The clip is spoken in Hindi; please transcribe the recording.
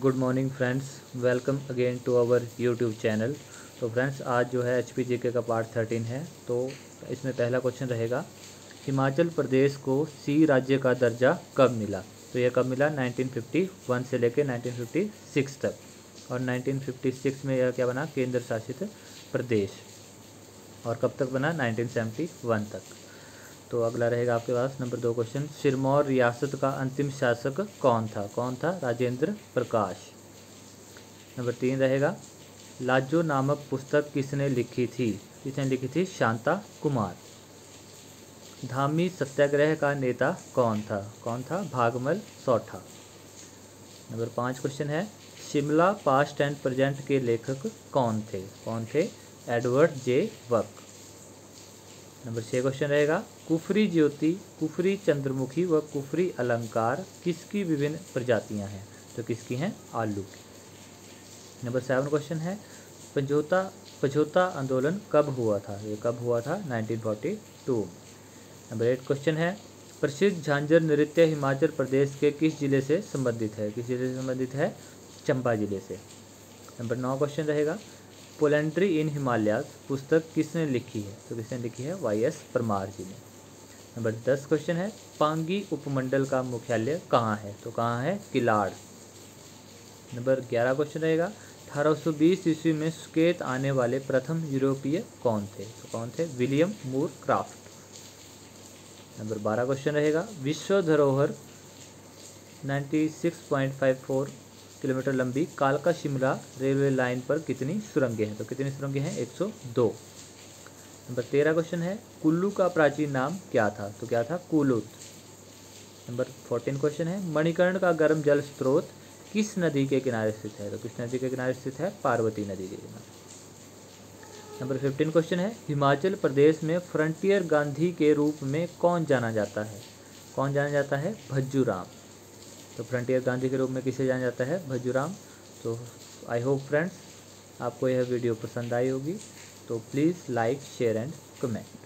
Good morning friends welcome again to our YouTube channel तो फ्रेंड्स आज जो है एच पी जी के का पार्ट थर्टीन है। तो इसमें पहला क्वेश्चन रहेगा, हिमाचल प्रदेश को सी राज्य का दर्जा कब मिला? तो यह कब मिला? 1951 से लेकर 1956 तक। और 1956 में यह क्या बना? केंद्र शासित प्रदेश। और कब तक बना? 1971 तक। तो अगला रहेगा आपके पास नंबर दो क्वेश्चन सिरमौर रियासत का अंतिम शासक कौन था? कौन था? राजेंद्र प्रकाश। नंबर तीन रहेगा, लाजो नामक पुस्तक किसने लिखी थी? किसने लिखी थी? शांता कुमार। धामी सत्याग्रह का नेता कौन था? कौन था? भागमल सौठा। नंबर पाँच क्वेश्चन है, शिमला पास्ट एंड प्रेजेंट के लेखक कौन थे? कौन थे? एडवर्ड जे वक। नंबर छः क्वेश्चन रहेगा, कुफरी ज्योति, कुफरी चंद्रमुखी व कुफरी अलंकार किसकी विभिन्न प्रजातियाँ हैं? तो किसकी हैं? आलू की। नंबर सेवन क्वेश्चन है, पंजोता पझोता आंदोलन कब हुआ था? ये कब हुआ था? 1942 नंबर एट क्वेश्चन है, प्रसिद्ध झांझर नृत्य हिमाचल प्रदेश के किस ज़िले से संबंधित है? किस ज़िले से संबंधित है? चंबा ज़िले से। नंबर नौ क्वेश्चन रहेगा पोलेंट्री इन हिमालयाज पुस्तक किसने लिखी है? तो किसने लिखी है? वाई एस परमार जी ने। नंबर दस क्वेश्चन है, पांगी उपमंडल का मुख्यालय कहाँ है? तो कहाँ है? किलाड़। नंबर ग्यारह क्वेश्चन रहेगा, अठारह सौ बीस ईस्वी में सुकेत आने वाले प्रथम यूरोपीय कौन थे? तो कौन थे? William Moorcroft. नंबर बारह क्वेश्चन रहेगा, विश्व धरोहर 96.54 किलोमीटर लंबी कालका शिमला रेलवे लाइन पर कितनी सुरंगें हैं? तो कितनी सुरंगें हैं? 102 नंबर तेरह क्वेश्चन है, कुल्लू का प्राचीन नाम क्या था? तो क्या था? कुलूत। नंबर फोर्टीन क्वेश्चन है, मणिकर्ण का गर्म जल स्रोत किस नदी के किनारे स्थित है? तो किस नदी के किनारे स्थित है? पार्वती नदी के किनारे। नंबर फिफ्टीन क्वेश्चन है, हिमाचल प्रदेश में फ्रंटियर गांधी के रूप में कौन जाना जाता है? कौन जाना जाता है? भज्जू राम तो फ्रंटियर गांधी के रूप में किसे जाना जाता है? भजूराम। तो आई होप फ्रेंड्स आपको यह वीडियो पसंद आई होगी। तो please like share and comment